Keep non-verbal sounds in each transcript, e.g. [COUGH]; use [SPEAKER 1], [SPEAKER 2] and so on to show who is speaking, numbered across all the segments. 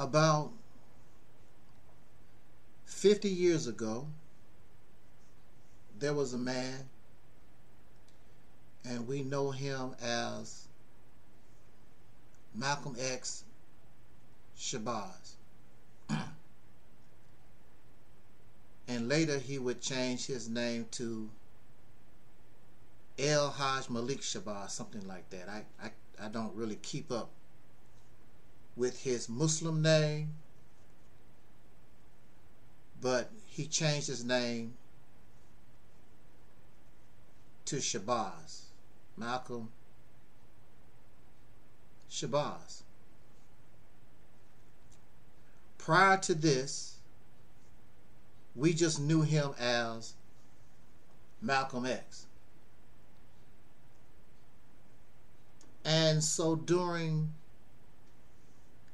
[SPEAKER 1] about 50 years ago, there was a man, and we know him as Malcolm X Shabazz. [CLEARS THROAT] and later he would change his name to El Haj Malik Shabazz, something like that. I, I, I don't really keep up with his Muslim name, but he changed his name to Shabazz, Malcolm Shabazz. Prior to this, we just knew him as Malcolm X. And so during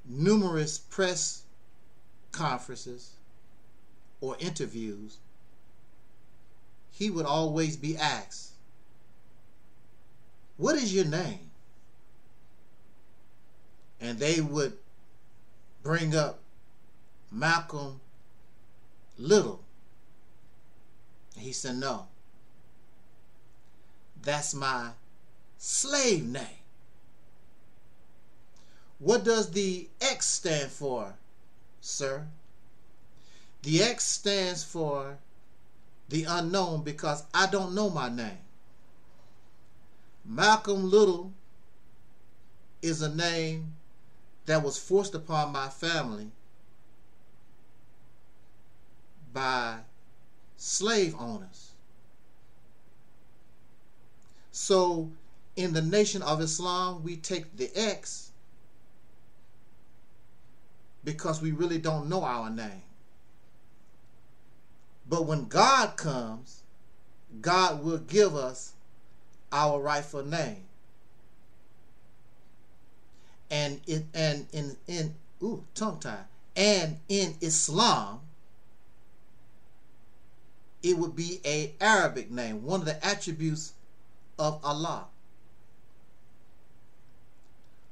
[SPEAKER 1] numerous press conferences or interviews, he would always be asked, What is your name? And they would bring up Malcolm Little. He said, No, that's my slave name. What does the X stand for, sir? The X stands for the unknown because I don't know my name. Malcolm Little is a name that was forced upon my family by slave owners. So in the nation of Islam, we take the X because we really don't know our name. But when God comes, God will give us our rightful name. And in and in in ooh tongue tie. And in Islam, it would be a Arabic name, one of the attributes of Allah.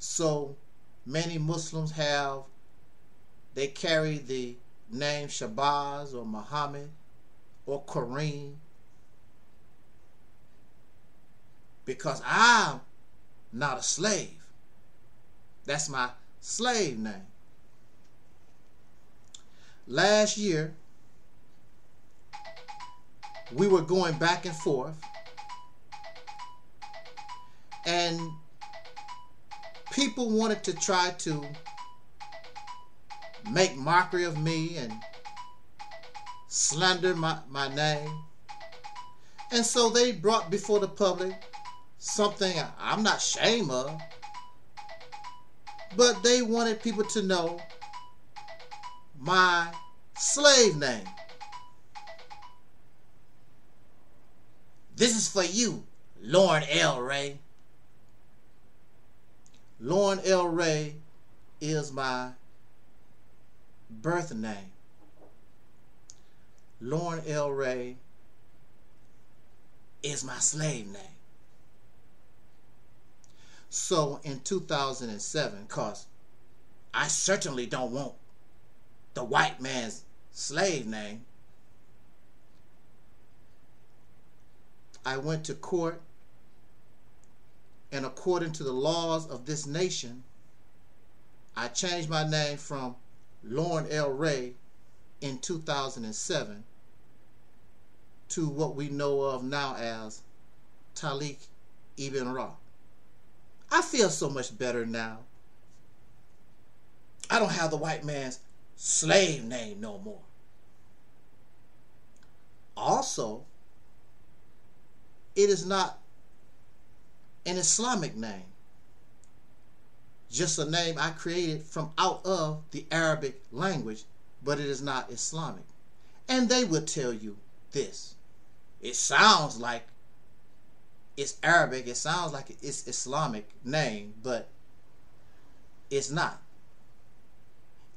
[SPEAKER 1] So many Muslims have they carry the name Shabazz or Muhammad or Kareem because I'm not a slave. That's my slave name. Last year, we were going back and forth, and people wanted to try to make mockery of me and slander my, my name. And so they brought before the public something I'm not ashamed of. But they wanted people to know my slave name. This is for you, Lorne L. Wray. Lorne L. Wray is my birth name. Lorne L. Wray is my slave name. So in 2007, because I certainly don't want the white man's slave name, I went to court and according to the laws of this nation, I changed my name from Lorne L. Wray in 2007 to what we know of now as Taalik Ibn Ra. I feel so much better now. I don't have the white man's slave name no more. Also, it is not an Islamic name just a name I created from out of the Arabic language, but it is not Islamic. And they will tell you this. It sounds like it's Arabic, it sounds like it's Islamic name, but it's not.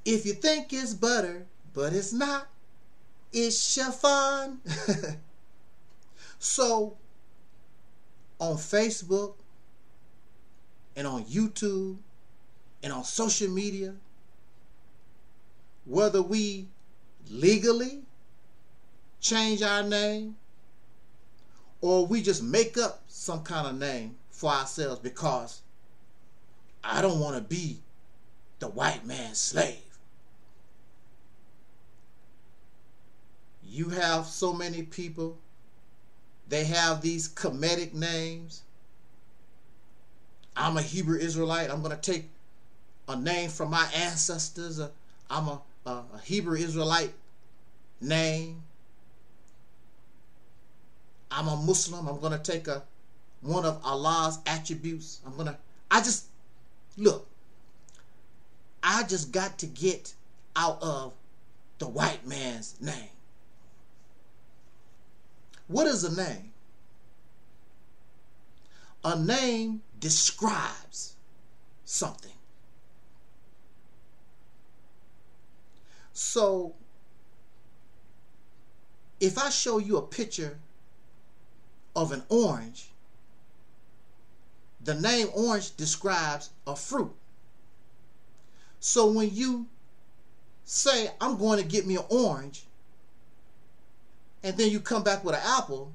[SPEAKER 1] If you think it's butter, but it's not, it's chiffon. [LAUGHS] so on Facebook and on YouTube and on social media, whether we legally change our name or we just make up some kind of name for ourselves because I don't want to be the white man's slave. You have so many people, they have these Kemetic names. I'm a Hebrew Israelite. I'm going to take a name from my ancestors. I'm a, a, Hebrew Israelite name. I'm a Muslim. I'm to take a one of Allah's attributes. I'm to I just look. I just got to get out of the white man's name. What is a name? A name describes something. So, if I show you a picture of an orange, the name orange describes a fruit. So when you say, I'm going to get me an orange, and then you come back with an apple,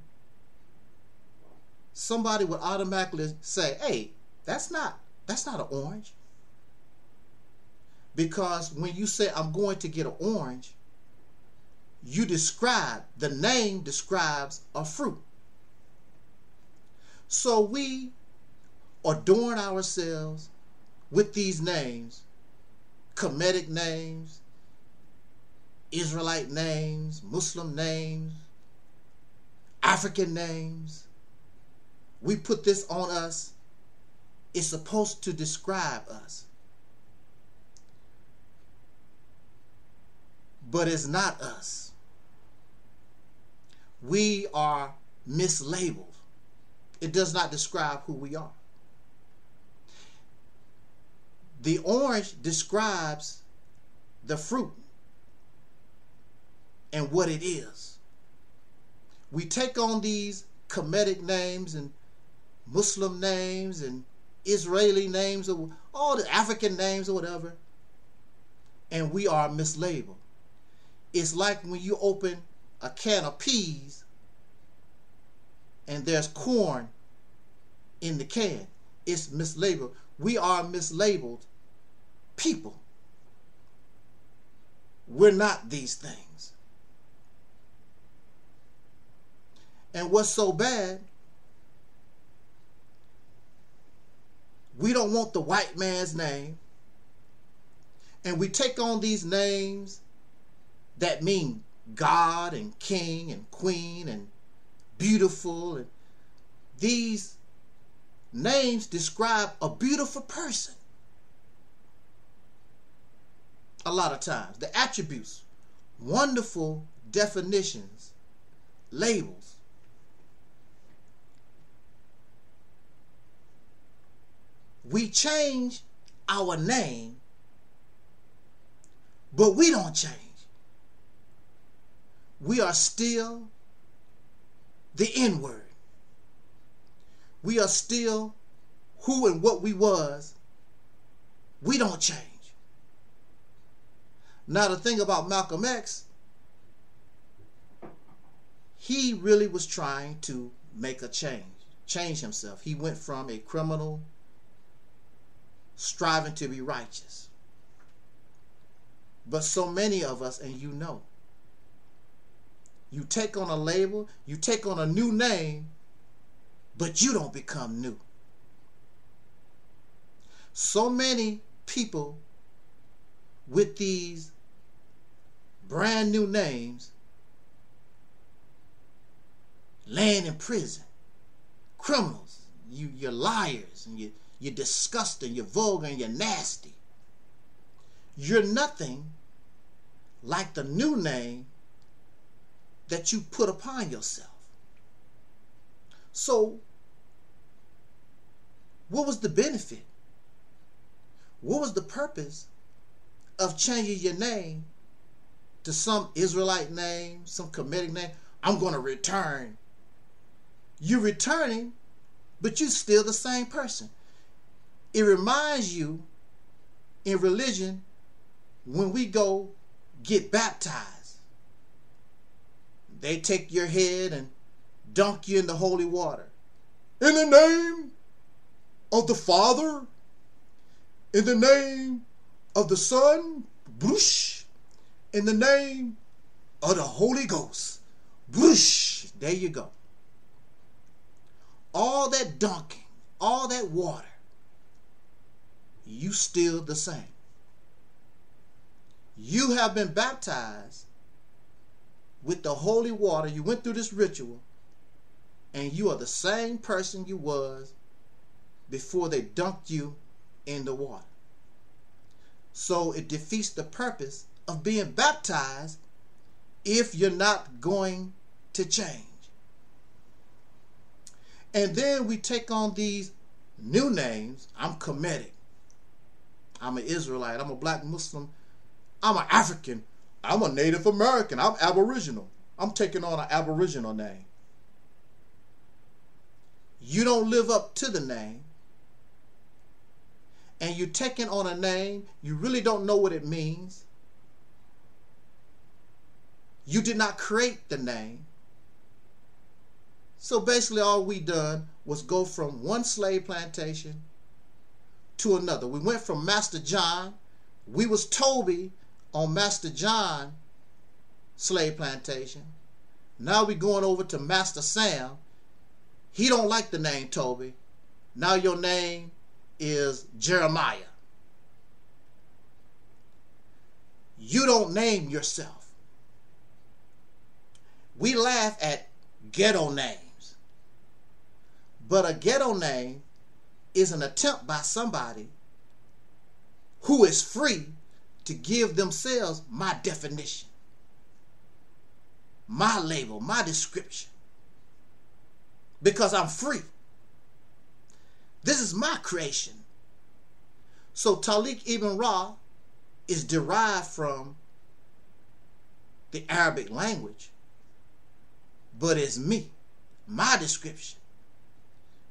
[SPEAKER 1] somebody would automatically say, hey, that's not that's not an orange. Because when you say I'm going to get an orange, you describe the name describes a fruit. So we adorn ourselves with these names, Kemetic names, Israelite names, Muslim names, African names. We put this on us. It's supposed to describe us. But it's not us. We are mislabeled. It does not describe who we are. The orange describes the fruit and what it is. We take on these Kemetic names and Muslim names and Israeli names or all the African names or whatever, and we are mislabeled. It's like when you open a can of peas and there's corn in the can. It's mislabeled. We are mislabeled people. We're not these things. And what's so bad, we don't want the white man's name. And we take on these names that mean God and King and Queen and beautiful and these names describe a beautiful person. A lot of times the attributes wonderful definitions labels. We change our name but we don't change we are still the N word. We are still who and what we was. We don't change. Now the thing about Malcolm X, he really was trying to make a change, change himself. He went from a criminal striving to be righteous. But so many of us, and you know, you take on a label, you take on a new name, but you don't become new. So many people with these brand new names land in prison. Criminals. You, you're liars and you, you're disgusting, you're vulgar, and you're nasty. You're nothing like the new name that you put upon yourself. So, what was the benefit? What was the purpose of changing your name to some Israelite name, some Kemetic name? I'm going to return. You're returning, but you're still the same person. It reminds you in religion when we go get baptized. They take your head and dunk you in the holy water. In the name of the Father, in the name of the Son, Brush, in the name of the Holy Ghost, Brush. There you go. All that dunking, all that water, you still the same. You have been baptized with the holy water. You went through this ritual and you are the same person you was before they dunked you in the water. So it defeats the purpose of being baptized if you're not going to change. And then we take on these new names. I'm Kemetic. I'm an Israelite. I'm a black Muslim. I'm an African. I'm a Native American. I'm Aboriginal. I'm taking on an Aboriginal name. You don't live up to the name. And you're taking on a name, you really don't know what it means. You did not create the name. So basically all we done was go from one slave plantation to another. We went from Master John, we was Toby on Master John slave plantation. Now we going over to Master Sam. He don't like the name Toby. Now your name is Jeremiah. You don't name yourself. We laugh at ghetto names. But a ghetto name is an attempt by somebody who is free to give themselves my definition, my label, my description. Because I'm free. This is my creation. So Taalik ibn Ra is derived from the Arabic language, but it's me, my description.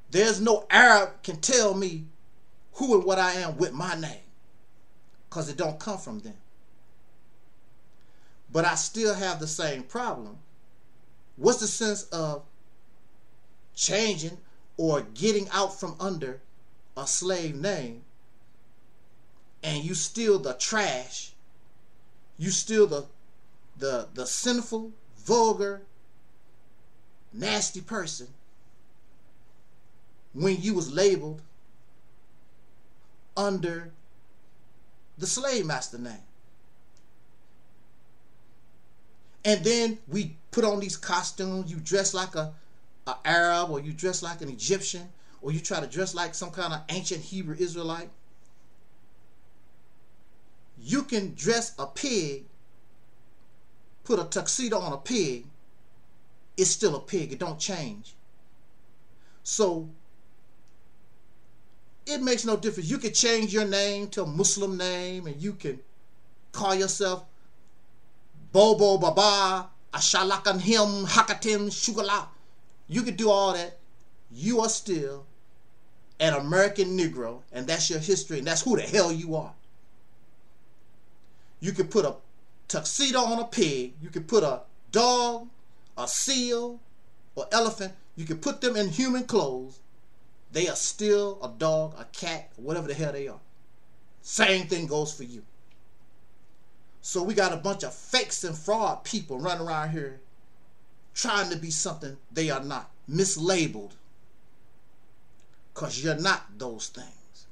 [SPEAKER 1] There's no Arab can tell me who and what I am with my name because it don't come from them. But I still have the same problem. What's the sense of changing or getting out from under a slave name and you still the trash, you still the the the sinful, vulgar, nasty person when you was labeled under the slave master name. And then we put on these costumes. You dress like a, a Arab, or you dress like an Egyptian, or you try to dress like some kind of ancient Hebrew Israelite. You can dress a pig, put a tuxedo on a pig. It's still a pig. It don't change. So it makes no difference. You can change your name to a Muslim name and you can call yourself Bobo Baba, Ashalakan Him, Hakatim, Shugala. You can do all that. You are still an American Negro, and that's your history, and that's who the hell you are. You can put a tuxedo on a pig. You can put a dog, a seal, or elephant. You can put them in human clothes they are still a dog, a cat, whatever the hell they are. Same thing goes for you. So we got a bunch of fakes and fraud people running around here trying to be something they are not, mislabeled. Because you're not those things.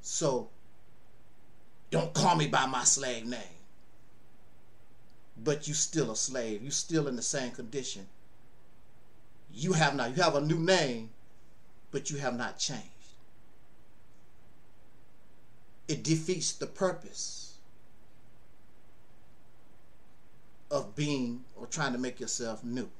[SPEAKER 1] So don't call me by my slave name. But you still a slave. You still in the same condition you have not. You have a new name, but you have not changed. It defeats the purpose of being or trying to make yourself new.